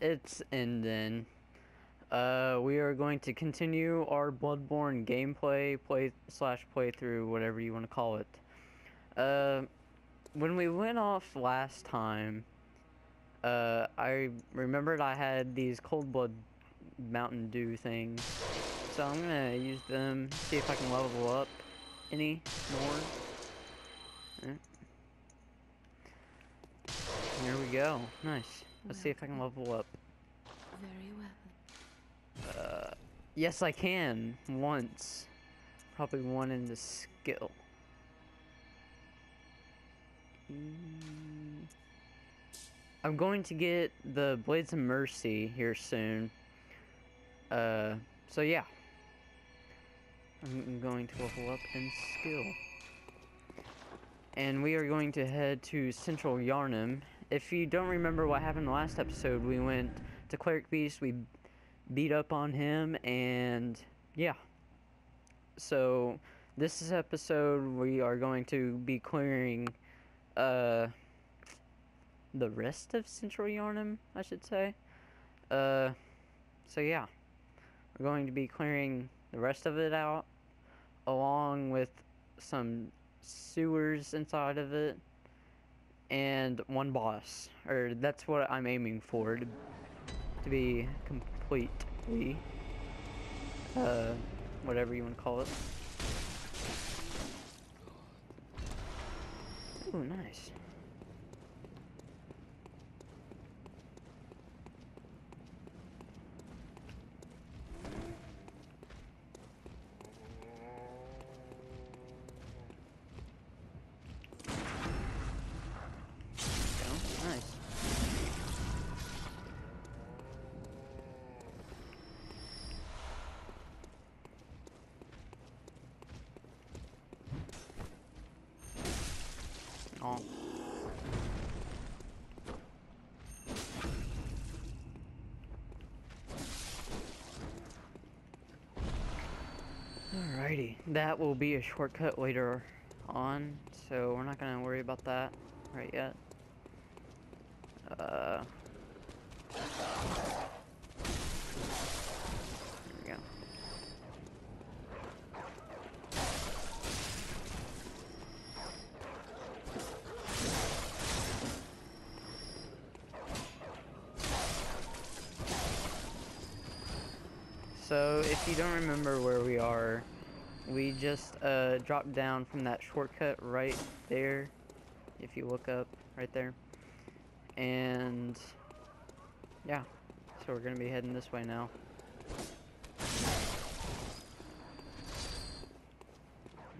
It's ending. Uh, we are going to continue our Bloodborne gameplay, play slash playthrough, whatever you want to call it. Uh, when we went off last time, uh, I remembered I had these cold blood Mountain Dew things, so I'm gonna use them, see if I can level up any more. Here we go. Nice. Let's see if I can level up. Very well. Uh, yes, I can. Once. Probably one in the skill. Mm. I'm going to get the Blades of Mercy here soon. Uh, so yeah. I'm going to level up in skill. And we are going to head to Central Yharnam. If you don't remember what happened the last episode, we went to Cleric Beast, we beat up on him, and yeah. So, this is episode we are going to be clearing uh the rest of Central Yharnam, I should say. Uh so yeah. We're going to be clearing the rest of it out along with some sewers inside of it and one boss. Or that's what I'm aiming for to, to be completely uh whatever you want to call it. Ooh, nice. Go. Nice. Oh. Alrighty, that will be a shortcut later on, so we're not gonna worry about that right yet. Uh, there we go. So, if you don't remember where we are, we just uh, dropped down from that shortcut right there. If you look up right there. And yeah, so we're gonna be heading this way now.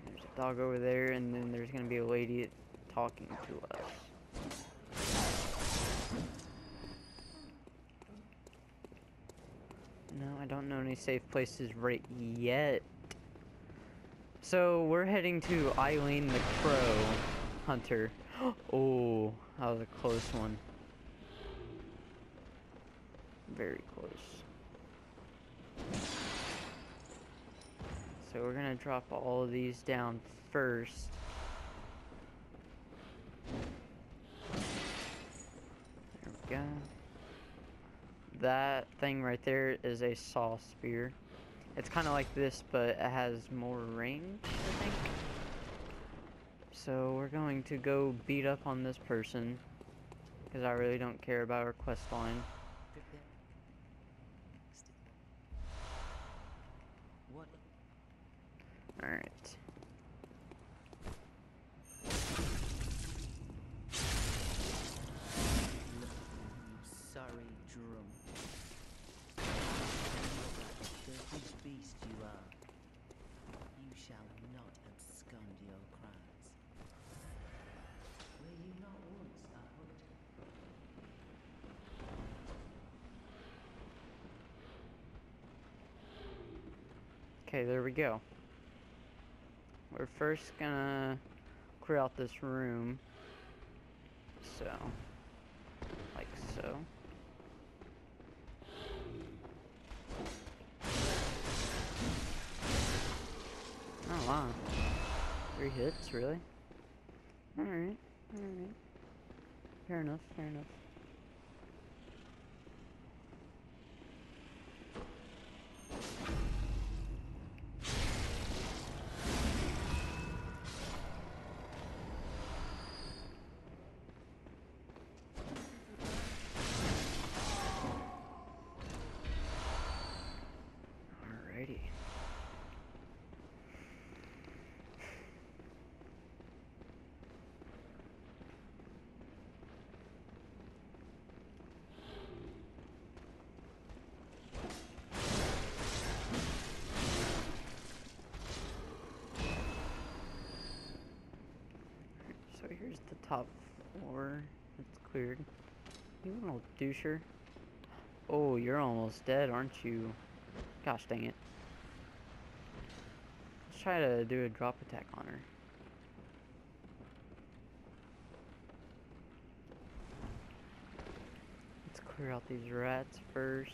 There's a dog over there, and then there's gonna be a lady talking to us. No, I don't know any safe places right yet. So we're heading to Eileen the Crow Hunter. Oh, that was a close one. Very close. So we're gonna drop all of these down first. There we go. That thing right there is a saw spear. It's kind of like this, but it has more range, I think. So we're going to go beat up on this person. Because I really don't care about our quest line. Alright. Look, you sorry drum. The filthy beast you are. You shall not abscond your crimes. Were you not once a hunter? Okay, there we go. We're first gonna clear out this room. So, like so. Oh wow. Three hits, really? Alright, alright. Fair enough, fair enough. Here's the top floor. It's cleared. You little doucher. Oh, you're almost dead, aren't you? Gosh dang it. Let's try to do a drop attack on her. Let's clear out these rats first.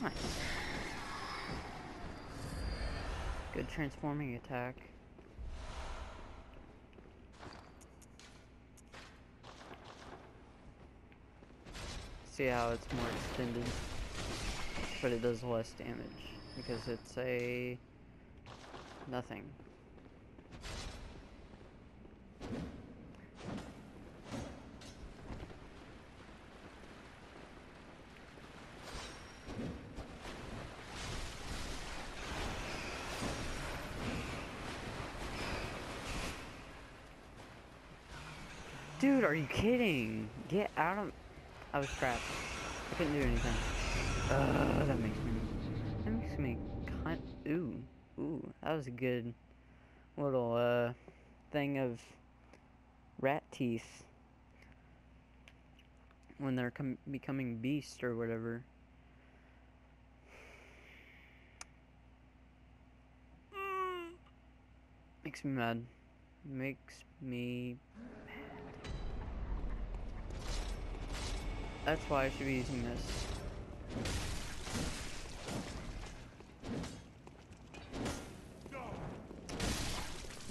Nice. Good transforming attack. See how it's more extended, but it does less damage because it's a nothing. Dude, are you kidding? Get out of. I was trapped. I couldn't do anything. Uh, that makes me. That makes me kind. Ooh, ooh, that was a good little uh thing of rat teeth when they're com- becoming beast or whatever. Makes me mad. Makes me That's why I should be using this.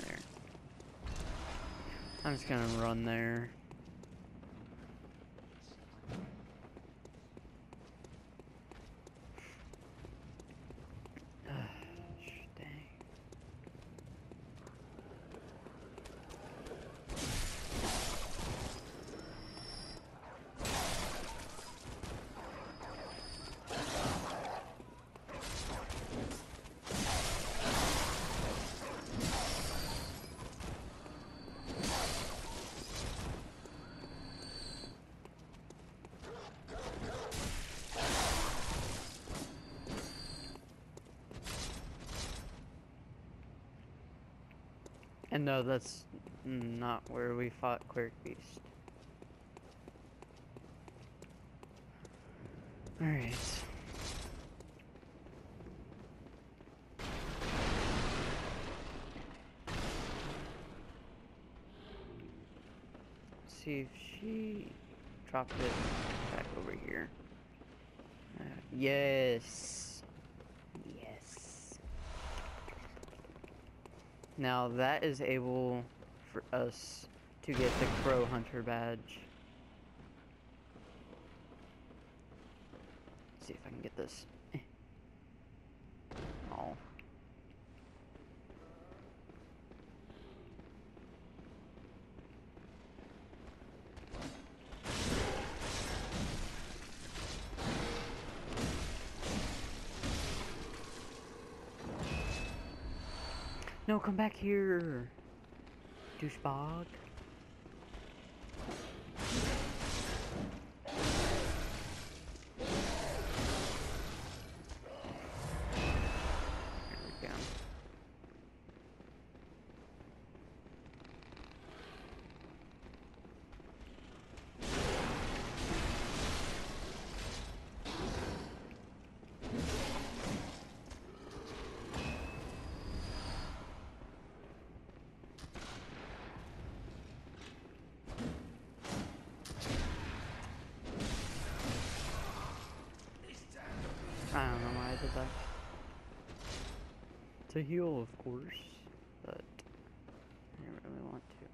There. I'm just gonna run there. No, that's not where we fought Cleric Beast. Alright. see if she dropped it back over here. Uh. Yes. Now that is able for us to get the Crow Hunter badge. see if I can get this. Come back here. Douchebag. There we go. I don't know why I did that. To heal, of course. want to.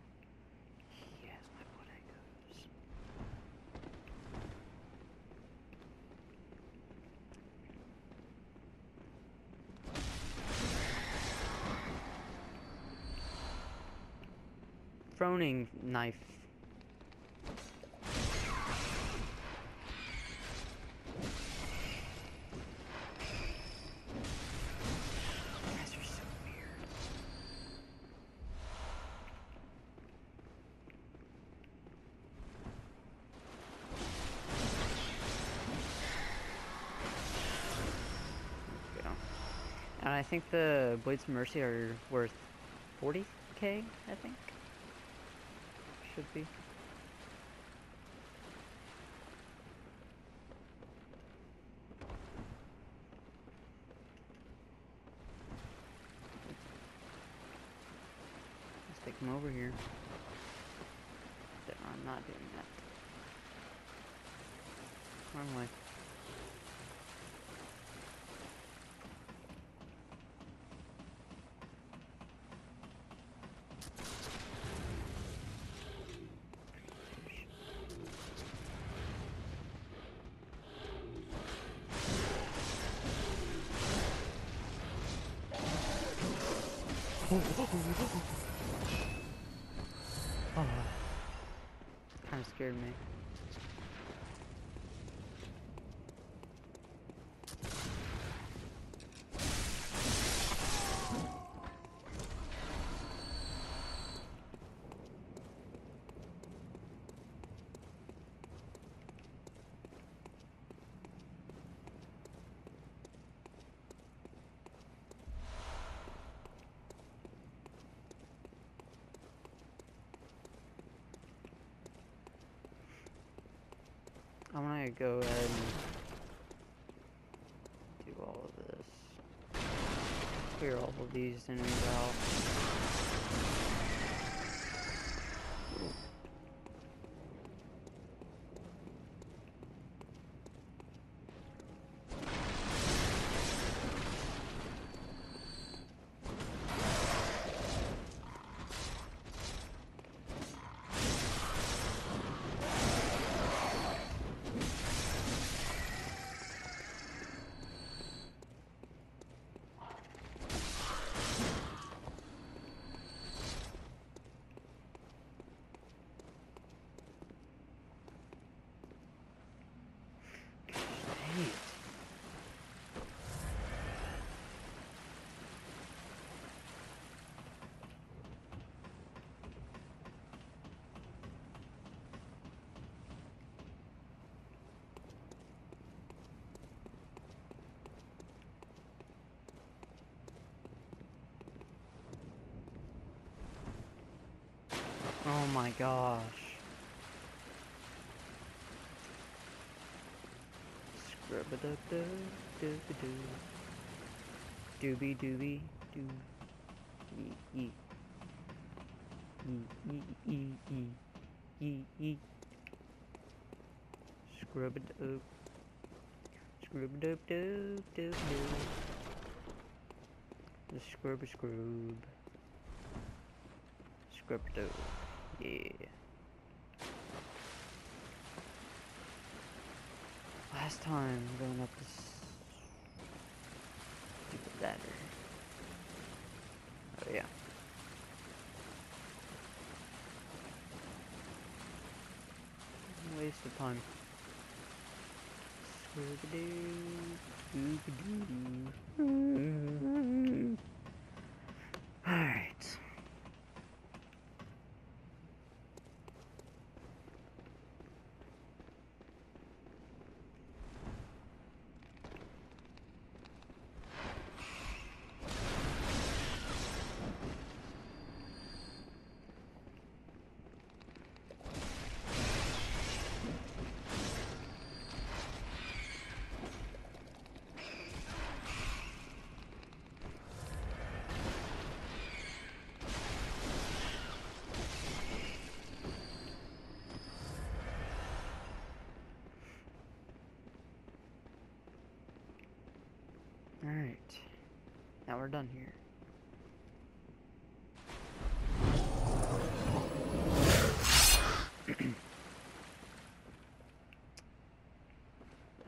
He has my. Froning knife. You guys are so weird. There we go. And I think the Blades of Mercy are worth 40k, I think. Should be. Let's take him over here. No, I'm not doing that. Wrong way. Oh. Kind of scared me. I'm gonna go ahead and do all of this. Clear all of these enemies out. Dang it. Oh my gosh. Scrub-a-dub-dub-dub-a-doo. Doobie doobie doo. Yee yee. Yee yee yee yee. Yee yee. Scrub-a-dub. Scrub-a-dub-dub-dub-dub. The scrub-a-scrub. Scrub-a-dub. Yeah. Last time going up this stupid ladder. Oh yeah. Waste of time. Scooby-Doo, Alright. Now we're done here.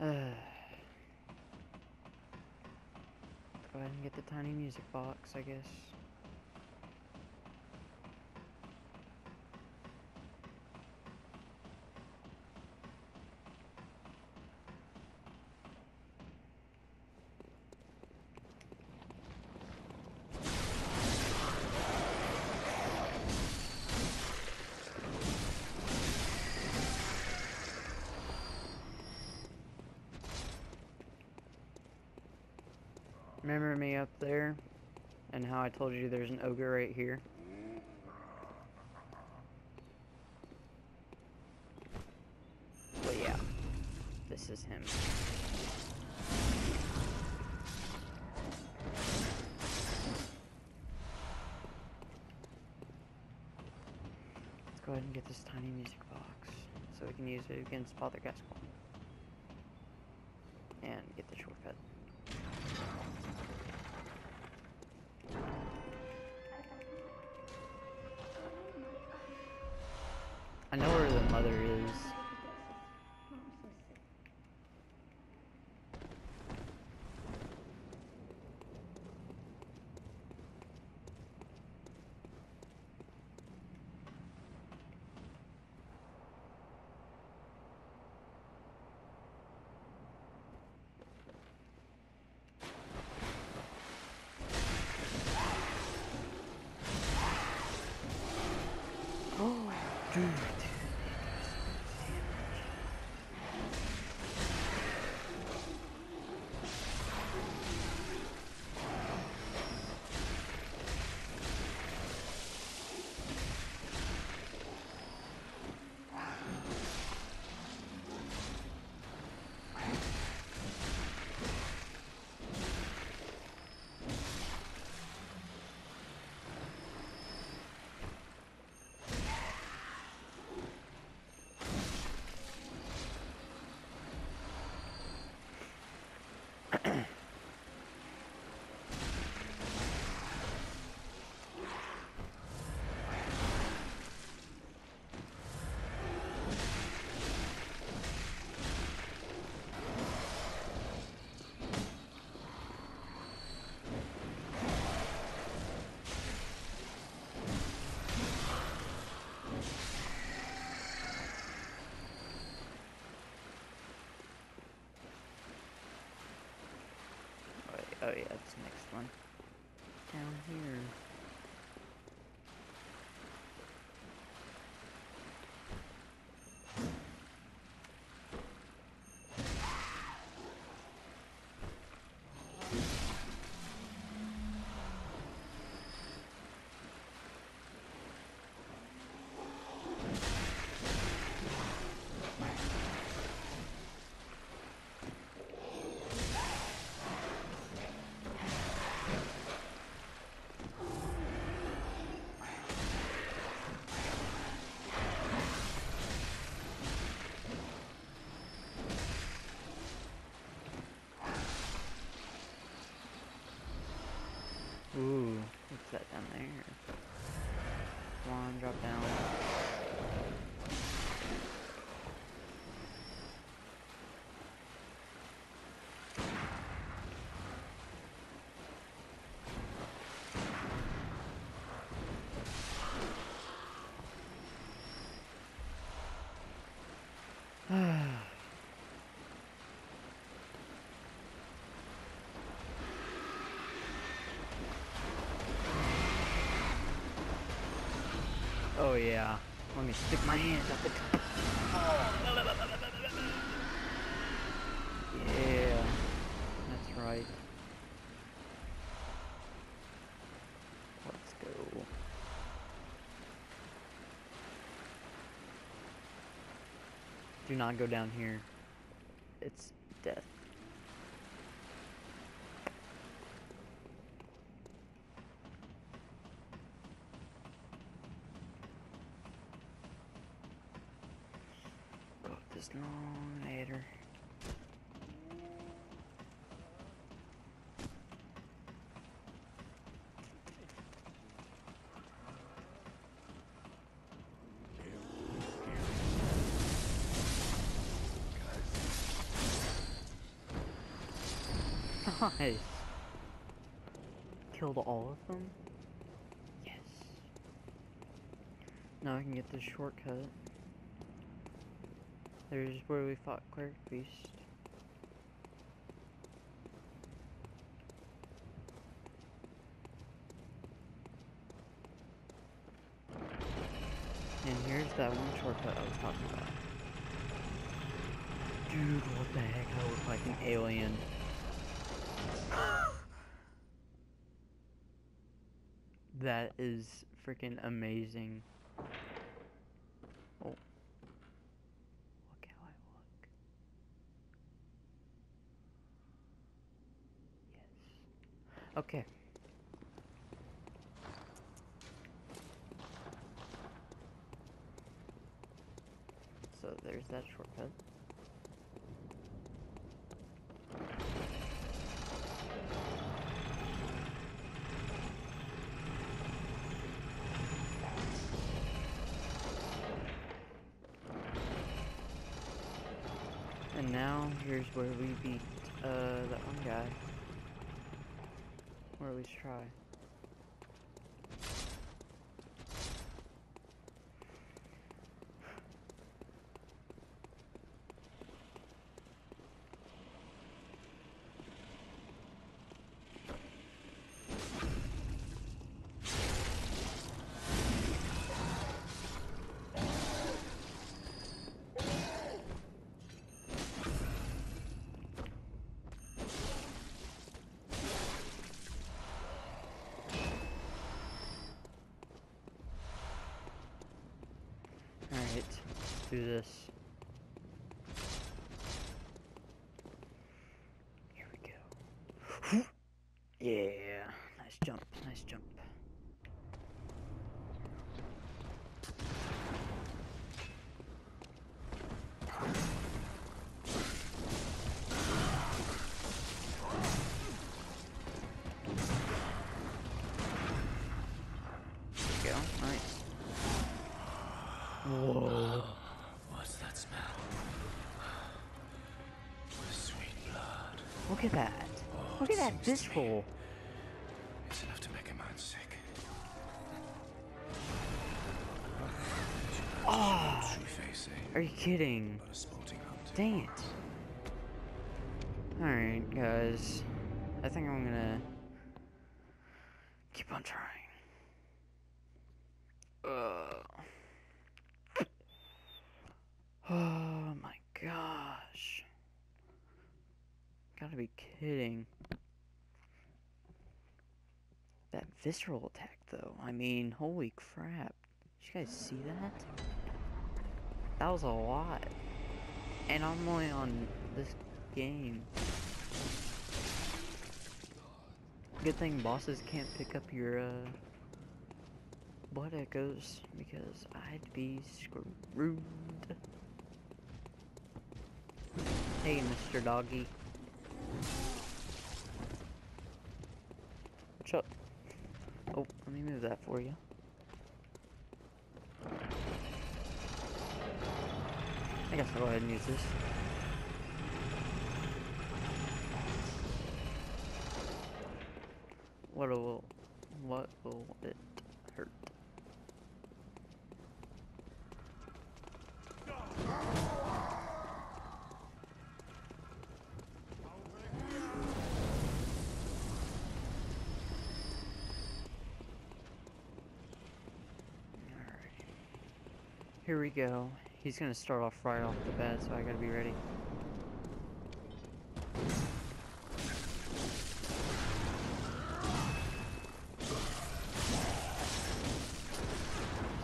uh, go ahead and get the tiny music box, I guess. I told you there's an ogre right here? Well, yeah. This is him. Let's go ahead and get this tiny music box so we can use it against Father Gascoigne. And get the shortcut. Dude. Oh, yeah, that's the next one. Down here. Ooh, what's that down there? Come on, drop down. Oh yeah. Let me stick my hands up the. Yeah, that's right. Let's go. Do not go down here. It's death. Go up this long ladder. Nice. killed all of them? Yes. Now I can get the shortcut. There's where we fought Cleric Beast. And here's that one shortcut I was talking about. Dude, what the heck? I look like an alien. that is freaking amazing. Oh. Okay. So there's that shortcut. And where we beat uh that one guy. Or at least try. Let's do this. Here we go. yeah, nice jump, nice jump. Look at that. Look at that to. It's enough to make a man sick. Oh, face, eh? are you kidding? But a sporting hunt. Dang it. Alright, guys. I think I'm gonna keep on trying. Uh. Oh my gosh. Gotta be kidding. That visceral attack, though. I mean, holy crap. Did you guys see that? That was a lot. And I'm only on this game. Good thing bosses can't pick up your, uh, blood echoes, because I'd be screwed. Hey, Mr. Doggy. What's up? Let me move that for you. I guess I'll go ahead and use this. What will what will it hurt? Alright. Here we go. He's gonna start off right off the bat, so I gotta be ready.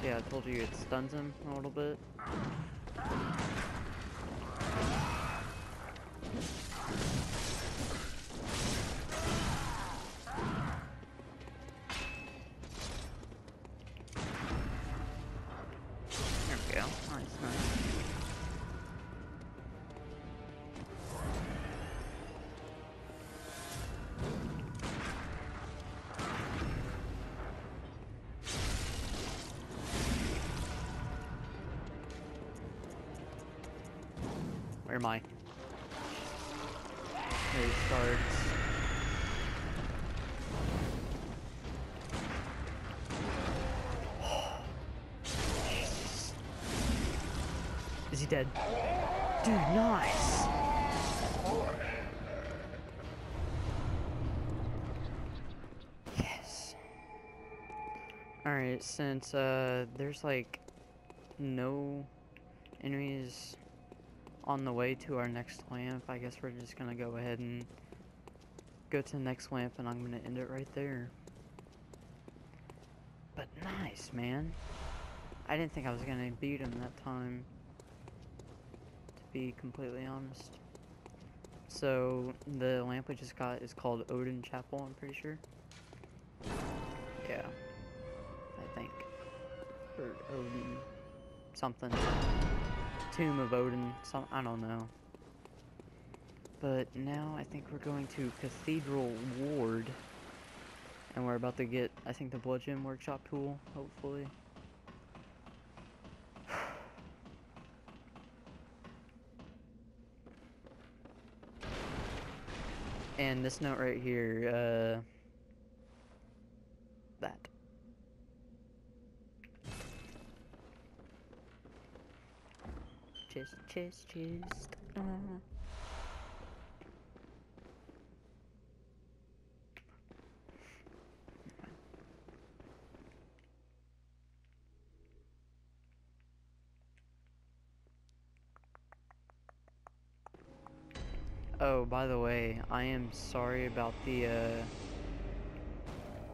So yeah, I told you it stuns him a little bit. phase starts. Is he dead? Dude, nice! Yes. Alright, since uh, there's like no enemies on the way to our next lamp, I guess we're just gonna go ahead and go to the next lamp and I'm gonna end it right there. But nice, man. I didn't think I was gonna beat him that time. To be completely honest. So, the lamp we just got is called Odin Chapel, I'm pretty sure. Yeah. I think. Or Odin. Something. Tomb of Odin. Some I don't know. But now I think we're going to Cathedral Ward. And we're about to get, I think, the Blood Gem Workshop tool, hopefully. And this note right here, uh, that. Chest, chest. Uh. Oh, by the way, I am sorry about the uh,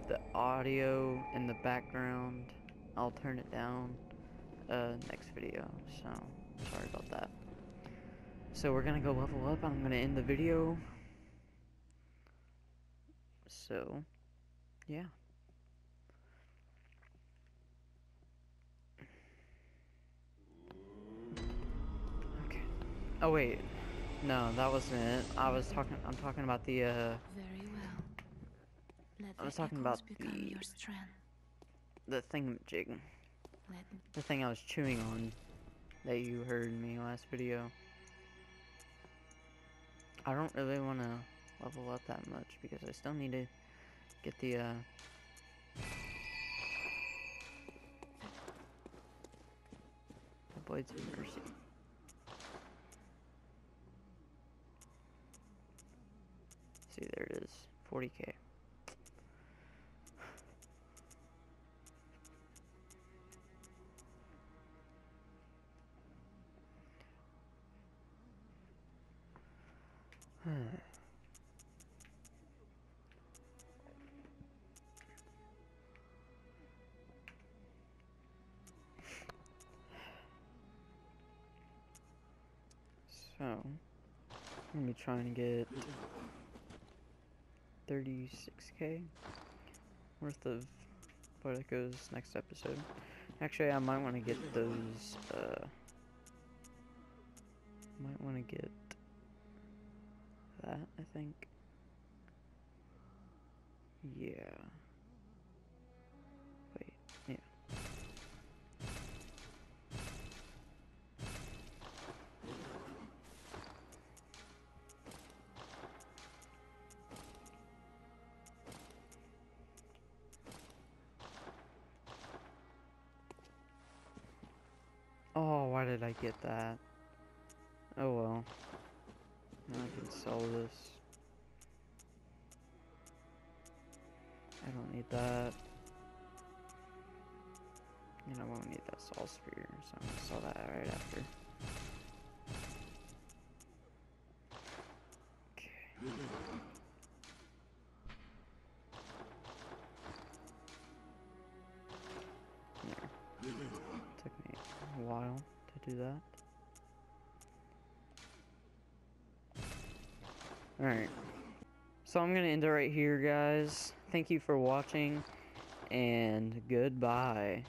the audio in the background. I'll turn it down uh, next video. So sorry about that. So we're gonna go level up. I'm gonna end the video. So, yeah. Okay. Oh wait. No, that wasn't it. I was talking. I'm talking about the. uh... Very well. Let I was talking about the- your strength. the thingamajig. Let The thing I was chewing on. That you heard me last video. I don't really want to level up that much because I still need to get the. uh... The Blades of Mercy. See, there it is. 40k. Gonna be trying to get 36k worth of what it goes next episode. Actually, I might want to get those, uh, might want to get that, I think. Yeah. Oh, why did I get that? Oh well. Now I can sell this. I don't need that. And I won't need that Saw Spear, so I'm gonna sell that right after. So I'm going to end it right here, guys. Thank you for watching, and goodbye.